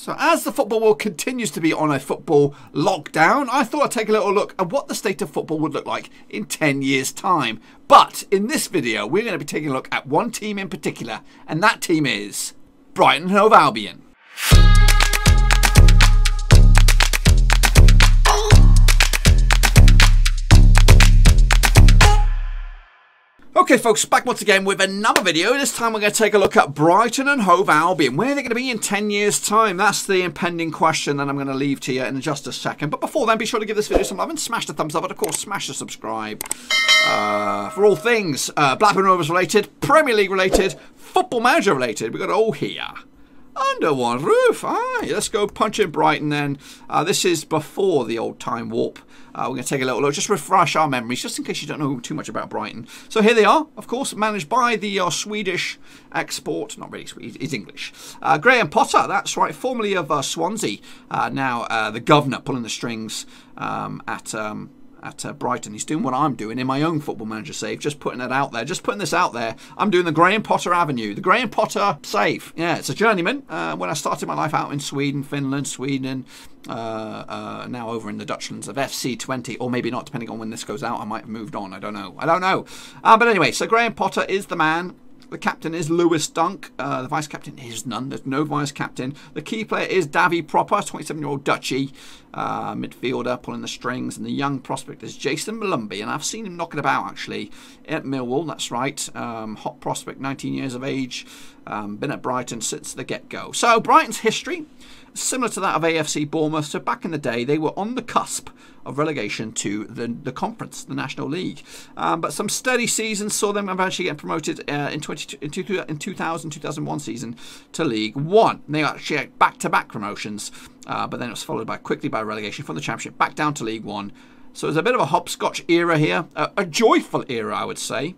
So as the football world continues to be on a football lockdown, I thought I'd take a little look at what the state of football would look like in 10 years' time. But in this video, we're going to be taking a look at one team in particular, and that team is Brighton Hove Albion. Okay folks, back once again with another video. This time we're going to take a look at Brighton and Hove Albion. Where are they going to be in 10 years time? That's the impending question that I'm going to leave to you in just a second. But before then, be sure to give this video some love and smash the thumbs up. And of course, smash the subscribe uh, for all things uh, Blackburn Rovers related, Premier League related, Football Manager related. We've got it all here under one roof. Ah, let's go punch in Brighton then. Uh, this is before the old time warp. Uh, we're going to take a little look, just refresh our memories, just in case you don't know too much about Brighton. So here they are, of course, managed by the uh, Swedish export, not really Swedish, he's English. Uh, Graham Potter, that's right, formerly of uh, Swansea, uh, now uh, the governor pulling the strings um, at um, at uh, Brighton. He's doing what I'm doing in my own football manager save, just putting it out there, just putting this out there. I'm doing the Graham Potter Avenue, the Graham Potter save. Yeah, it's a journeyman. Uh, when I started my life out in Sweden, Finland, Sweden, uh, uh now over in the Dutchlands of FC20, or maybe not, depending on when this goes out, I might have moved on. I don't know. I don't know. Uh, but anyway, so Graham Potter is the man. The captain is Lewis Dunk. Uh, the vice captain is none. There's no vice captain. The key player is Davy Pröpper, 27-year-old Dutchy uh, midfielder, pulling the strings. And the young prospect is Jason Molumby. And I've seen him knocking about, actually, at Millwall. That's right. Um, hot prospect, 19 years of age. Um, been at Brighton since the get-go. So Brighton's history similar to that of AFC Bournemouth. So back in the day, they were on the cusp of relegation to the, the conference, the National League. Um, but some steady seasons saw them eventually get promoted uh, in, 20, in, two, in 2000 2001 season to League One. They actually had back to back promotions, uh, but then it was followed by quickly by relegation from the Championship back down to League One. So it was a bit of a hopscotch era here, a, a joyful era, I would say.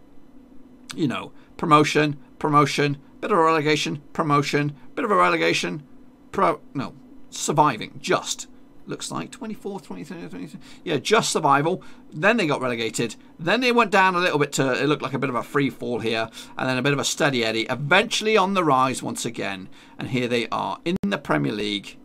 You know, promotion, promotion, bit of a relegation, promotion, bit of a relegation, pro no surviving just. Looks like 24 23 23 yeah just survival. Then they got relegated. Then they went down a little bit to it looked like a bit of a free fall here and then a bit of a steady eddy eventually on the rise once again and here they are in the premier league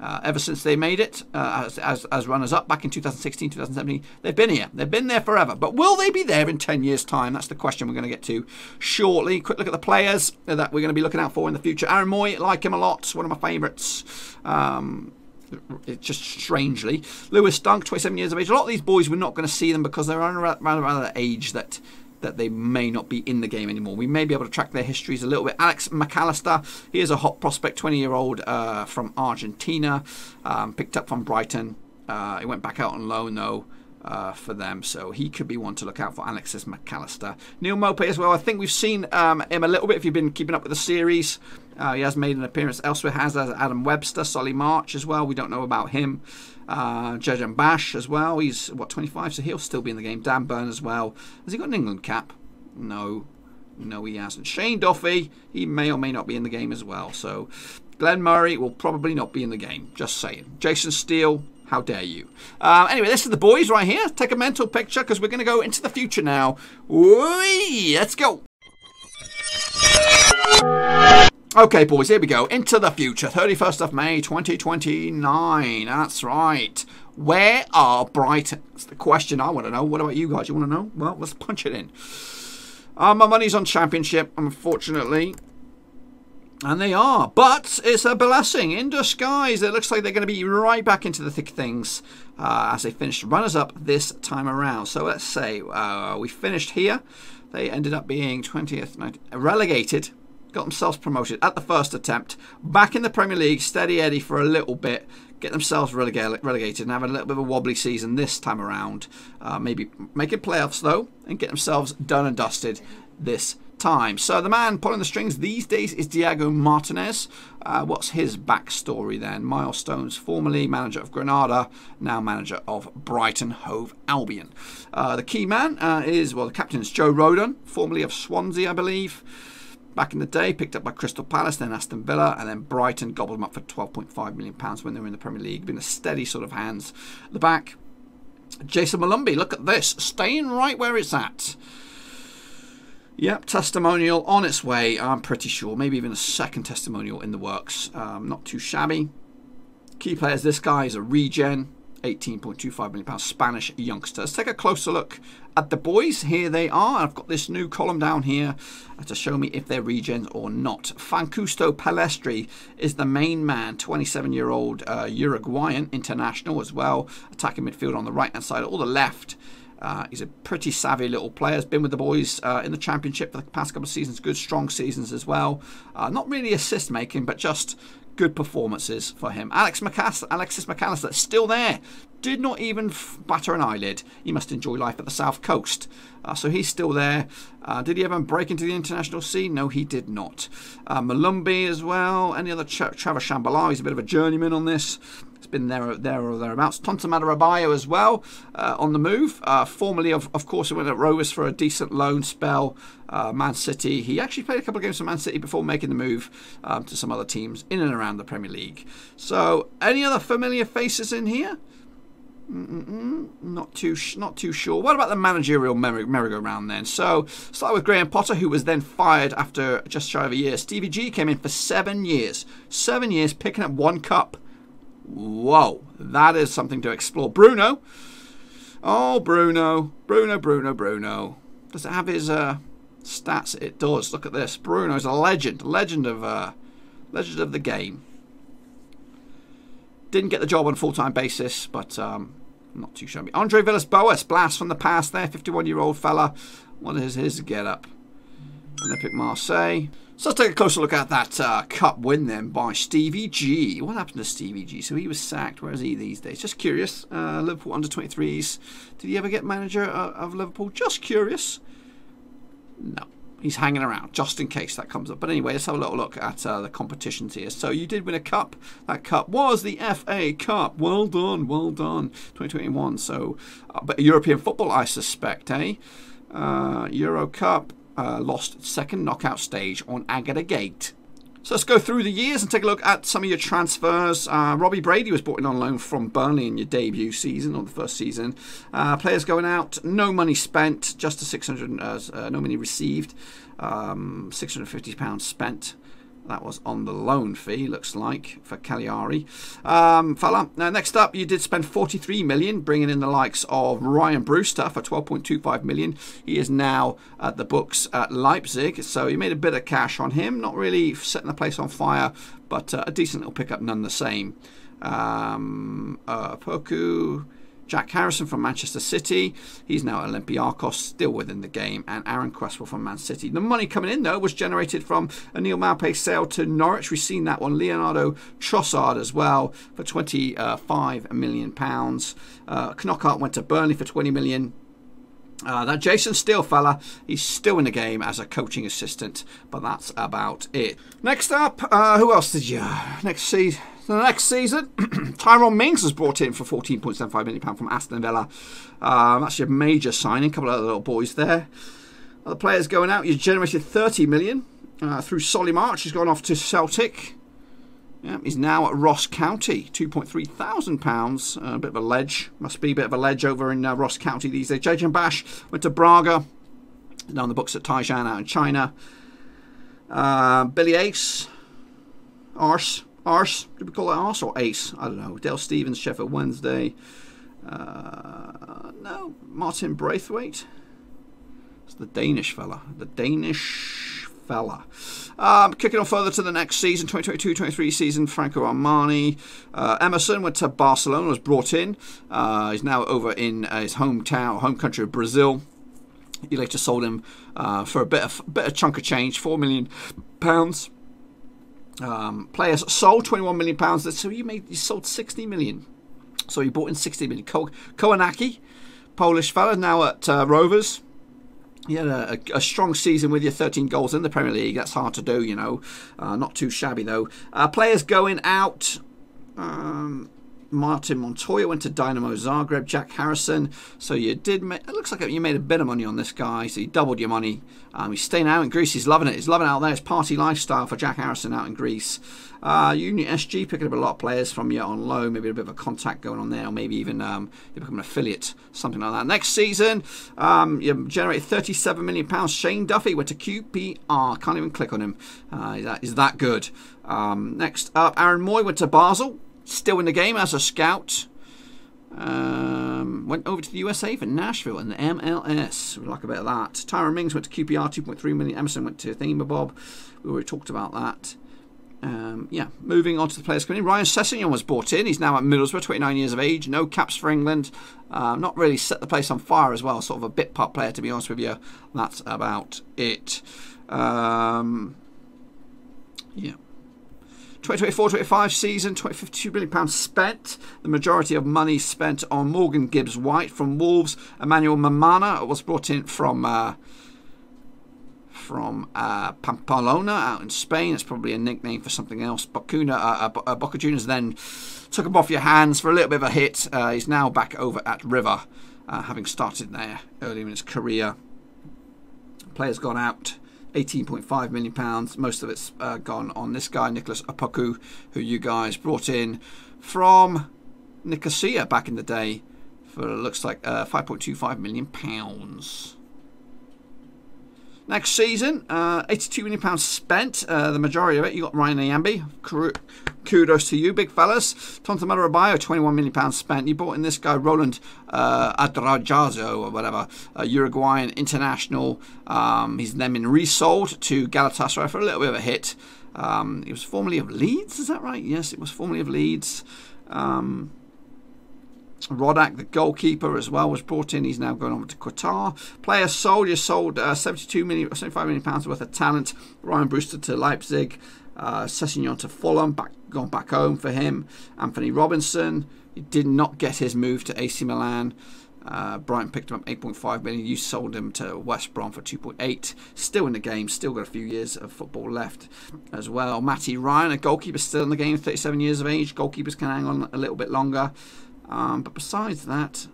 uh, ever since they made it uh, as, as, as runners-up back in 2016, 2017. They've been here. They've been there forever. But will they be there in 10 years' time? That's the question we're going to get to shortly. Quick look at the players that we're going to be looking out for in the future. Aaron Mooy, like him a lot. One of my favourites. Um, just strangely. Lewis Dunk, 27 years of age. A lot of these boys, we're not going to see them because they're around, around, around that age that that they may not be in the game anymore. We may be able to track their histories a little bit. Alex McAllister, he is a hot prospect, 20 year old uh, from Argentina, um, picked up from Brighton. Uh, he went back out on loan though. Uh, for them, so he could be one to look out for. Alexis McAllister, Neal Maupay as well. I think we've seen um, him a little bit if you've been keeping up with the series. Uh, he has made an appearance elsewhere. Has as Adam Webster, Solly March as well. We don't know about him. Uh, Jahanbakhsh as well. He's what 25, so he'll still be in the game. Dan Burn as well. Has he got an England cap? No, no, he hasn't. Shane Duffy, he may or may not be in the game as well. So Glenn Murray will probably not be in the game. Just saying. Jason Steele, how dare you? Uh, anyway, this is the boys right here. Take a mental picture because we're going to go into the future now. Whee! Let's go. Okay, boys, here we go. Into the future. 31st of May, 2029. That's right. Where are Brighton? That's the question I want to know. What about you guys? You want to know? Well, let's punch it in. Uh, my money's on Championship, unfortunately. And they are. But it's a blessing in disguise. It looks like they're going to be right back into the thick things uh, as they finished runners-up this time around. So let's say uh, we finished here. They ended up being 20th, relegated got themselves promoted at the first attempt. Back in the Premier League, steady Eddie for a little bit, get themselves relegated and have a little bit of a wobbly season this time around. Uh, maybe making playoffs though, and get themselves done and dusted this time. So the man pulling the strings these days is Diego Martinez. Uh, what's his backstory then? Milestones, formerly manager of Granada, now manager of Brighton Hove Albion. Uh, the key man uh, is, well, the captain is Joe Rodon, formerly of Swansea, I believe back in the day, picked up by Crystal Palace, then Aston Villa, and then Brighton gobbled them up for £12.5 million when they were in the Premier League. Been a steady sort of hands the back. Jason Molumby, look at this, staying right where it's at. Yep, testimonial on its way, I'm pretty sure. Maybe even a second testimonial in the works. Um, not too shabby. Key players, this guy is a regen. 18.25 million pounds Spanish youngster. Let's take a closer look at the boys. Here they are. I've got this new column down here to show me if they're regens or not. Francusto Pellistri is the main man, 27-year-old uh, Uruguayan international as well, attacking midfield on the right-hand side or the left. Uh, he's a pretty savvy little player. Has been with the boys uh, in the championship for the past couple of seasons. Good, strong seasons as well. Uh, not really assist making, but just good performances for him. Alex McAllister, Alexis McAllister, still there. Did not even batter an eyelid. He must enjoy life at the south coast. Uh, so he's still there. Uh, did he ever break into the international scene? No, he did not. Uh, Molumby as well. Any other Tra Travis Shambhala? He's a bit of a journeyman on this. It's been there, there or thereabouts. Tonta Adebayo as well uh, on the move. Uh, formerly, of, of course, he went at Rovers for a decent loan spell. Uh, Man City. He actually played a couple of games for Man City before making the move um, to some other teams in and around the Premier League. So, any other familiar faces in here? Mm -mm, not too not too sure. What about the managerial merry-go-round then? So, start with Graham Potter, who was then fired after just shy of a year. Stevie G came in for seven years. Seven years, picking up one cup. Whoa, that is something to explore. Bruno. Oh, Bruno. Bruno, Bruno, Bruno. Does it have his uh, stats? It does. Look at this. Bruno's a legend. Legend of uh, legend of the game. Didn't get the job on a full-time basis, but um, not too shabby. Andre Villas-Boas, blast from the past there. 51-year-old fella. What is his get-up? Olympic Marseille. So let's take a closer look at that uh, cup win then by Stevie G. What happened to Stevie G? So he was sacked. Where is he these days? Just curious. Uh, Liverpool under 23s. Did he ever get manager of Liverpool? Just curious. No. He's hanging around just in case that comes up. But anyway, let's have a little look at uh, the competitions here. So you did win a cup. That cup was the FA Cup. Well done, well done. 2021. So, uh, but European football, I suspect, eh? Uh, Euro Cup, uh, lost second knockout stage on Aggergate. So let's go through the years and take a look at some of your transfers. Uh, Robbie Brady was brought in on loan from Burnley in your debut season, or the first season. Uh, players going out, no money spent, just a 600, uh, uh, no money received, um, 650 pounds spent. That was on the loan fee, looks like, for Cagliari. Um, fella, now next up, you did spend 43 million, bringing in the likes of Ryan Brewster for 12.25 million. He is now at the books at Leipzig, so you made a bit of cash on him. Not really setting the place on fire, but uh, a decent little pickup none the same. Um, uh, Poku, Jack Harrison from Manchester City. He's now Olympiacos, still within the game. And Aaron Cresswell from Man City. The money coming in, though, was generated from a Neal Maupay sale to Norwich. We've seen that one. Leonardo Trossard as well for £25 million. Uh, went to Burnley for £20 million. Uh, that Jason Steele fella, he's still in the game as a coaching assistant, but that's about it. Next up, uh, who else did you? Next season, the next season, Tyrone Mings was brought in for £14.75 million from Aston Villa. Um, that's your major signing. A couple of other little boys there. Other players going out, you generated 30 million uh, through Solly March. He's gone off to Celtic. Yeah, he's now at Ross County, £2.3 thousand pounds. Uh, a bit of a ledge. Must be a bit of a ledge over in uh, Ross County these days. Jahanbakhsh went to Braga. Down the books at Taishan out in China. Uh, Billy Ace. Arse Arse, did we call it Arse or Ace? I don't know. Dale Stephens, Sheffield Wednesday. Uh, no, Martin Braithwaite. It's the Danish fella. The Danish fella. Um, kicking on further to the next season, 2022-23 season, Franco Armani. Uh, Emerson went to Barcelona, was brought in. Uh, he's now over in uh, his hometown, home country of Brazil. He later sold him uh, for a bit of, bit of chunk of change, four million pounds. Um, players sold 21 million pounds. So you made you sold 60 million. So you bought in 60 million. Ko Kownacki, Polish fella, now at uh, Rovers. He had a, a, strong season with your 13 goals in the Premier League. That's hard to do, you know. Uh, not too shabby though. Uh, players going out. Um, Martin Montoya went to Dinamo Zagreb. Jack Harrison. So you did. Make, it looks like you made a bit of money on this guy. So you doubled your money. Um, he's staying out in Greece. He's loving it. He's loving it out there. It's party lifestyle for Jack Harrison out in Greece. Uh, Union SG picking up a lot of players from you on loan. Maybe a bit of a contact going on there, or maybe even um, you become an affiliate, something like that. Next season, um, you generated 37 million pounds. Shane Duffy went to QPR. Can't even click on him. Uh, is, that, is that good? Um, next up, Aaron Mooy went to Basel. Still in the game as a scout. Um, went over to the USA for Nashville and the MLS. We like a bit of that. Tyrone Mings went to QPR, 2.3 million. Emerson went to Thingamabob. We already talked about that. Um, yeah, moving on to the players coming in. Ryan Sessegnon was brought in. He's now at Middlesbrough, 29 years of age. No caps for England. Uh, not really set the place on fire as well. Sort of a bit part player, to be honest with you. That's about it. Um, yeah. 2024-25 season, £52 million spent. The majority of money spent on Morgan Gibbs-White from Wolves. Emmanuel Mamana was brought in from... Uh, from uh, Pamplona out in Spain. It's probably a nickname for something else. Bocuna, uh, uh, uh, Boca Juniors then took him off your hands for a little bit of a hit. Uh, he's now back over at River, uh, having started there earlier in his career. Players gone out. 18.5 million pounds. Most of it's uh, gone on this guy, Nicholas Opoku, who you guys brought in from Nicosia back in the day for looks like 5.25 million pounds. Next season, uh, £82 million spent. Uh, the majority of it, you got Ryan Nyambe. Kudos to you, big fellas. Tonta Abayo, £21 million spent. You bought in this guy, Roland uh, Adrajazo, or whatever, Uruguayan international. Um, he's then been resold to Galatasaray for a little bit of a hit. Um, he was formerly of Leeds, is that right? Yes, it was formerly of Leeds. Um, Rodak, the goalkeeper, as well, was brought in. He's now going over to Qatar. Player sold. You sold uh, 72 million, 75 million pounds worth of talent. Ryan Brewster to Leipzig. Uh, Sessegnon to Fulham. Back, gone back home for him. Anthony Robinson. He did not get his move to AC Milan. Uh, Brighton picked him up 8.5 million. You sold him to West Brom for 2.8. Still in the game. Still got a few years of football left as well. Matty Ryan, a goalkeeper, still in the game. 37 years of age. Goalkeepers can hang on a little bit longer. Um, but besides that,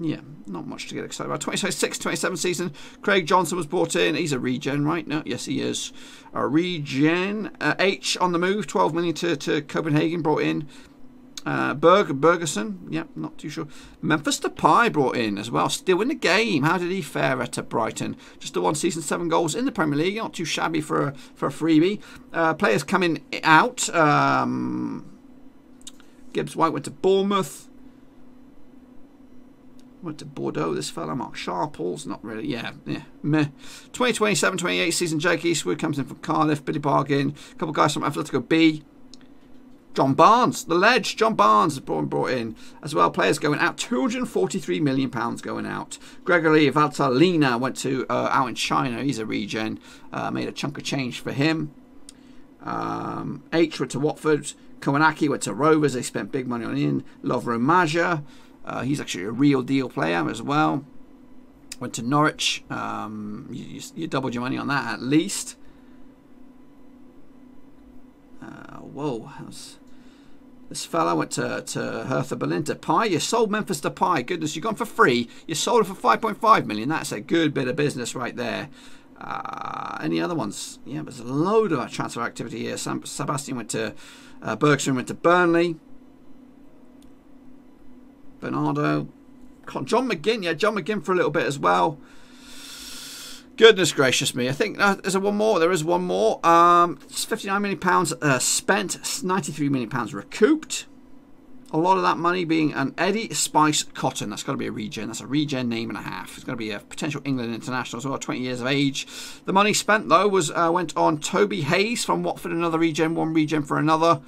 yeah, not much to get excited about. 2026 27 season, Craig Johnson was brought in. He's a regen, right? No, yes, he is. A regen. Uh, H on the move, 12 million to, to Copenhagen brought in. Uh, Berg, Bergerson, yeah, not too sure. Memphis Depay brought in as well, still in the game. How did he fare at Brighton? Just the one season, seven goals in the Premier League, not too shabby for a, for a freebie. Uh, players coming out. Um, Gibbs White went to Bournemouth. Went to Bordeaux, this fella. Mark Sharples, not really. Yeah, yeah. Meh. 2027 28 season, Jake Eastwood comes in from Cardiff. Billy Bargain. A couple guys from Atletico B. John Barnes, the ledge. John Barnes is brought, brought in as well. Players going out. 243 million pounds going out. Gregory Valtalina went to uh, out in China. He's a regen. Uh, made a chunk of change for him. Um, H went to Watford. Kownacki went to Rovers. They spent big money on him. Lovro Majer. Uh, he's actually a real deal player as well. Went to Norwich. Um, you, you, doubled your money on that at least. Uh, whoa. This fella went to, to Hertha Berlin to Pi. You sold Memphis to Depay. Goodness, you've gone for free. You sold it for 5.5 million. That's a good bit of business right there. Uh, any other ones? Yeah, there's a load of transfer activity here. Sam, Sebastian went to uh, went to Burnley. Bernardo. John McGinn. Yeah, John McGinn for a little bit as well. Goodness gracious me. I think uh, there's a one more. There is one more. Um, it's 59 million pounds uh, spent, 93 million pounds recouped a lot of that money being an Eddie Spice Cotton. That's got to be a regen. That's a regen name and a half. It's going to be a potential England international as well, 20 years of age. The money spent, though, was uh, went on Toby Hayes from Watford, another regen, one regen for another.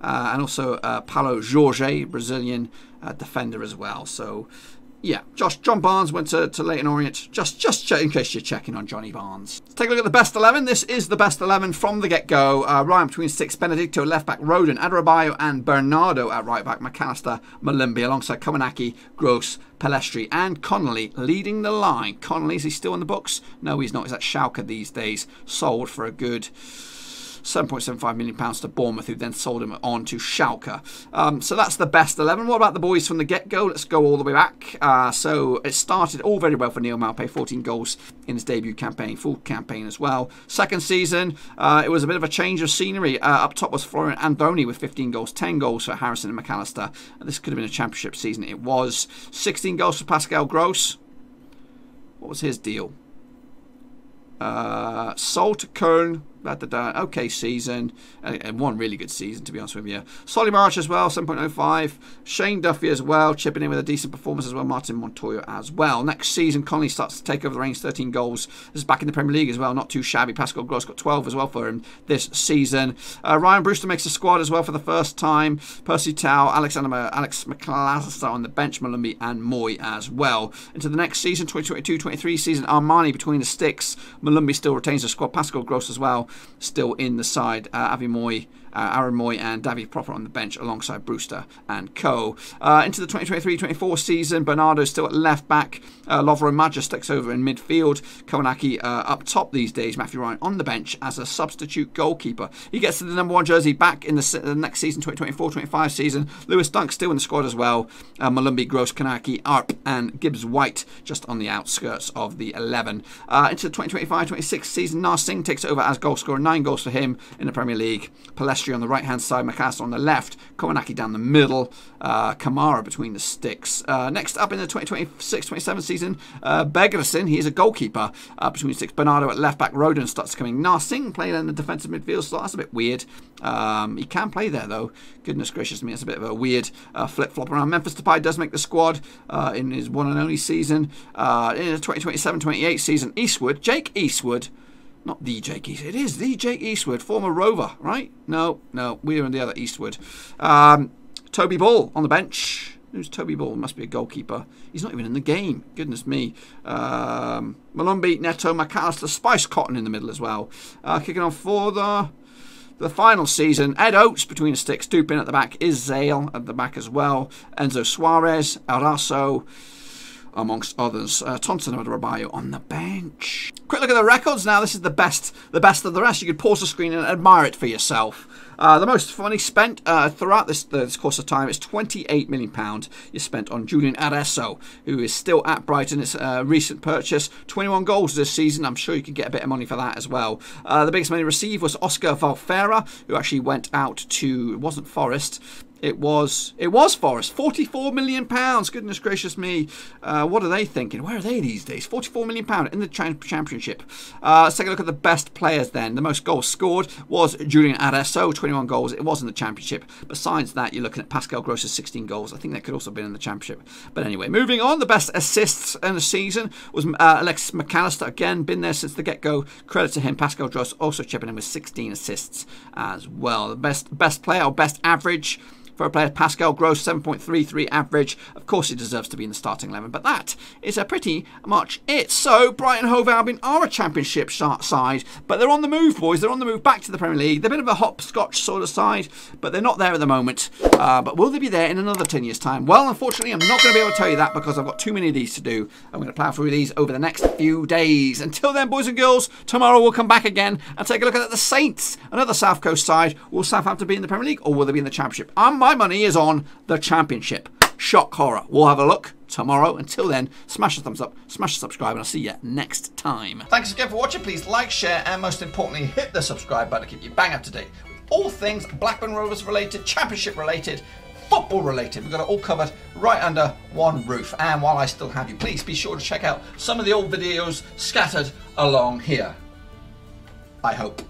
Uh, and also uh, Paulo Jorge, Brazilian uh, defender as well. So yeah, Josh John Barnes went to, to Leyton Orient, just just in case you're checking on Johnny Barnes. Let's take a look at the best 11. This is the best 11 from the get-go. Uh, Ryan between six, Benedicto left back, Rodon, Adarabioyo and Bernardo at right back, McAllister, Molumby alongside Komanaki, Gross, Pellistri and Connolly leading the line. Connolly, is he still in the books? No, he's not. He's at Schalke these days. Sold for a good £7.75 million to Bournemouth, who then sold him on to Schalke. Um, so that's the best 11. What about the boys from the get-go? Let's go all the way back. Uh, so it started all very well for Neal Maupay, 14 goals in his debut campaign, full campaign as well. Second season, uh, it was a bit of a change of scenery. Uh, up top was Florian Andone with 15 goals, 10 goals for Harrison and McAllister. This could have been a championship season. It was 16 goals for Pascal Gross. What was his deal? Uh, da. Okay season. And one really good season, to be honest with you. Solly March as well, 7.05. Shane Duffy as well, chipping in with a decent performance as well. Martin Montoya as well. Next season, Connolly starts to take over the reins, 13 goals. This is back in the Premier League as well, not too shabby. Pascal Gross got 12 as well for him this season. Uh, Ryan Brewster makes the squad as well for the first time. Percy Tau, Alexander, Alex McAllister on the bench, Molumby and Mooy as well. Into the next season, 2022-23 season, Armani between the sticks. Molumby still retains the squad. Pascal Gross as well still in the side. Uh, Avi Moy uh, Aaron Mooy and Davy Pröpper on the bench alongside Brewster and Co. Uh, into the 2023-24 season, Bernardo still at left back. Uh, Lovro Majer sticks over in midfield. Kownacki uh, up top these days. Matthew Ryan on the bench as a substitute goalkeeper. He gets the number one jersey back in the, the next season, 2024-25 season. Lewis Dunk still in the squad as well. Uh, Molumby, Gross, Kanaki, Arp and Gibbs White just on the outskirts of the 11. Uh, into the 2025-26 season, Narsingh takes over as goal scorer. Nine goals for him in the Premier League. Pellistri on the right hand side, Makasa on the left, Kownacki down the middle, uh, Kamara between the sticks. Uh, next up in the 2026-27 season, uh, Begerson, he's a goalkeeper uh, between six. Bernardo at left back, Rodon starts coming. Narsingh playing in the defensive midfield slot, that's a bit weird. Um, he can play there though. Goodness gracious me, it's a bit of a weird uh, flip flop around. Memphis Depay does make the squad uh, in his one and only season. Uh, in the 2027-28 season, Eastwood, Jake Eastwood. Not the Jake Eastwood. It is the Jake Eastwood, former Rover, right? No, no, we're in the other Eastwood. Um, Toby Ball on the bench. Who's Toby Ball? Must be a goalkeeper. He's not even in the game. Goodness me. Um, Molumby, Neto, Mac Allister, Spice Cotton in the middle as well. Uh, kicking off for the the final season. Ed Oates between the sticks, Dupin at the back, Is Zale at the back as well. Enzo Suarez, Arasso amongst others. Uh, and Rabayo on the bench. Quick look at the records now. This is the best, the best of the rest. You could pause the screen and admire it for yourself. Uh, the most money spent uh, throughout this, this, course of time is £28 million you spent on Julian Areso, who is still at Brighton. It's a recent purchase. 21 goals this season. I'm sure you could get a bit of money for that as well. Uh, the biggest money received was Oscar Valfera, who actually went out to, it wasn't Forest, it was it was Forest, 44 million pounds. Goodness gracious me, uh, what are they thinking? Where are they these days? 44 million pound in the championship. Uh, let's take a look at the best players then. The most goals scored was Julian Areso, 21 goals. It was in the championship. Besides that, you're looking at Pascal Gross's 16 goals. I think that could also have been in the championship. But anyway, moving on. The best assists in the season was uh, Alexis Mac Allister. Again, been there since the get-go. Credit to him. Pascal Gross also chipping in with 16 assists as well. The best best player or best average for a player. Pascal Gross, 7.33 average. Of course, he deserves to be in the starting 11, but that is a pretty much it. So, Brighton Hove Albion are a championship side, but they're on the move, boys. They're on the move back to the Premier League. They're a bit of a hopscotch sort of side, but they're not there at the moment. Uh, but will they be there in another 10 years' time? Well, unfortunately, I'm not going to be able to tell you that because I've got too many of these to do. I'm going to plough through these over the next few days. Until then, boys and girls, tomorrow we'll come back again and take a look at the Saints, another South Coast side. Will Southampton be in the Premier League or will they be in the Championship? I'm my money is on the championship. Shock horror. We'll have a look tomorrow. Until then, smash the thumbs up, smash the subscribe, and I'll see you next time. Thanks again for watching. Please like, share, and most importantly, hit the subscribe button to keep you bang up to date with all things Blackburn Rovers related, championship related, football related. We've got it all covered right under one roof. And while I still have you, please be sure to check out some of the old videos scattered along here. I hope.